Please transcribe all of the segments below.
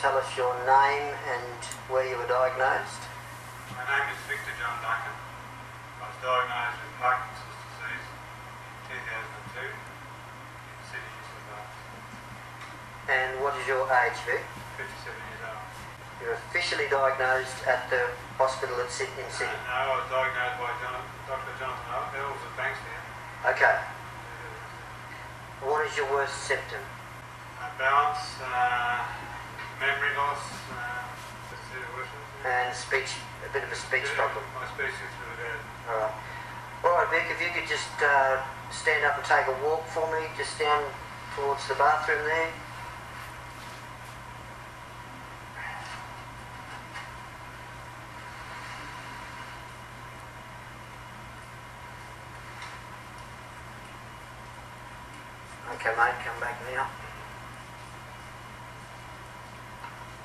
tell us your name and where you were diagnosed? My name is Victor John Duncan. I was diagnosed with Parkinson's disease in 2002 in Sydney, New South Wales. And what is your age, Vic? 57 years old. You're officially diagnosed at the hospital at Sydney, in Uh, Sydney. no, I was diagnosed by John, Dr. Jonathan Ells at Bankstown. Okay. What is your worst symptom? Uh, balance, uh, memory loss, uh, that's the worst one. And speech, a bit of a speech problem. My speech is really bad. Alright. Alright, Vic, if you could just uh, stand up and take a walk for me, just down towards the bathroom there. Okay, mate, come back now.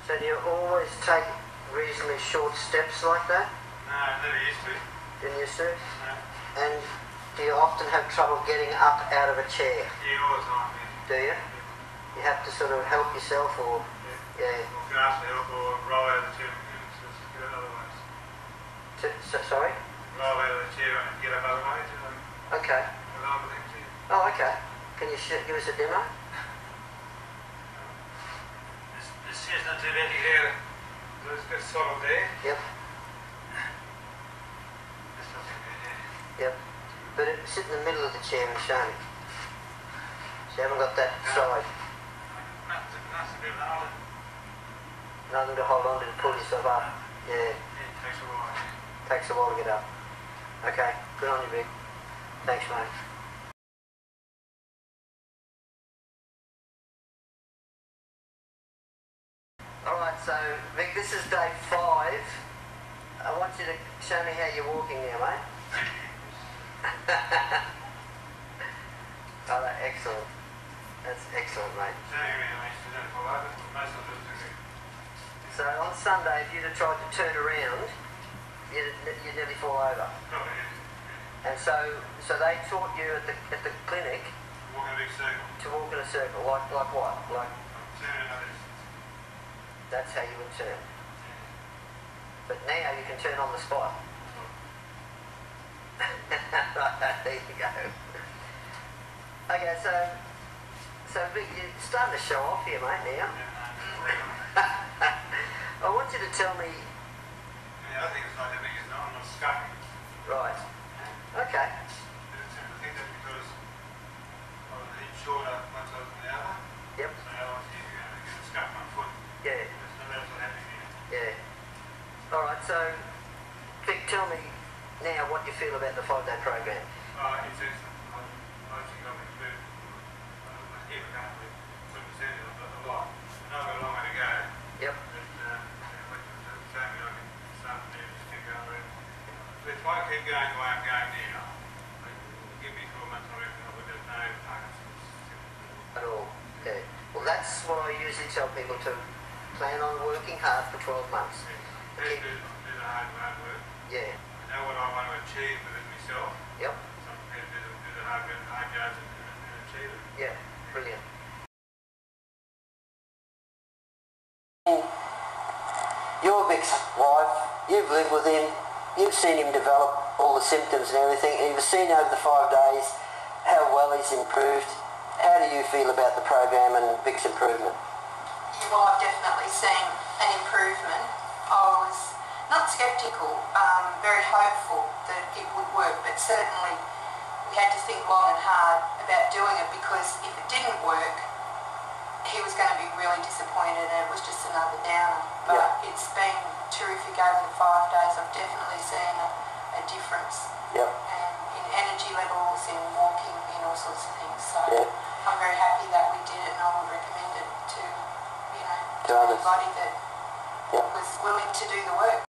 So do you always take reasonably short steps like that? No, I never used to. Didn't you, Sue? No. And do you often have trouble getting up out of a chair? Yeah, all the time, yeah. Do you? You have to sort of help yourself or, yeah. yeah. Or ask for help or roll out of the chair and just get it otherwise. So, so, sorry? Roll out of the chair and get up otherwise. Okay. with other things, yeah. Oh, okay. Can you give us a demo? This, this chair's not too bad to get out of. It's got solid there. Yep, That's not too bad, yeah. yep. But it, sit in the middle of the chair and show me. So you haven't got that side. Nothing, to do with all. Nothing to hold on to to pull yourself up. Yeah, Yeah, it takes a while, takes a while to get up. Okay, good on you, Vic. Thanks, mate. Alright, so Vic, this is day five. I want you to show me how you're walking now, mate. oh, that, excellent. That's excellent, mate. So anyway, I used to do it all over. Most of it was good. So on Sunday, if you'd have tried to turn around, you'd, you'd nearly fall over. Oh, and so, so they taught you at the, at the clinic Walk in a big circle. to walk in a circle, like, like what? Like, Turn another distance. That's how you would turn. But now you can turn on the spot. there you go. Okay, so, so you're starting to show off here, mate, now. I want you to tell me, The other thing is not that big, is not, I'm not scuffing. right, okay, It's, I think that's because I was a bit shorter once I was in the other. yep, So I was easier to get a scuff my foot. yeah, That's not that's what happened here. yeah. Alright, so, Vic, tell me now what you feel about the five-day program. Uh, it's excellent. I, I actually got me through. Uh, my hip can't be put percent of a lot. I know I've got a long way to go. Yep, But, yeah, like you were saying, I can start from there, just keep going around. But if I keep going the way I'm going now, like, give me four months, I reckon I would have no Parkinson's at all, yeah. Well, that's what I usually tell people to plan on working hard for 12 months. First, do, do the hard, hard work. Yeah, I know what I want to achieve within myself. yep, So I'm prepared to do the, do the hard, work- hard yards and, and, and achieve it. yeah, brilliant. You're Vic's wife, you've lived with him, you've seen him develop all the symptoms and everything, and you've seen over the five days how well he's improved. How do you feel about the program and Vic's improvement? Well, I've definitely seen an improvement. I was not sceptical, um, very hopeful that it would work, but certainly we had to think long and hard about doing it because if it didn't work, he was going to be really disappointed and it was just another downer. But Yeah. it's been terrific over the five days. I've definitely seen a, a difference Yep. and in energy levels, in walking, in all sorts of things. So. I'm very happy that we did it and I would recommend it to, you know, To others. anybody that Yep. was willing to do the work.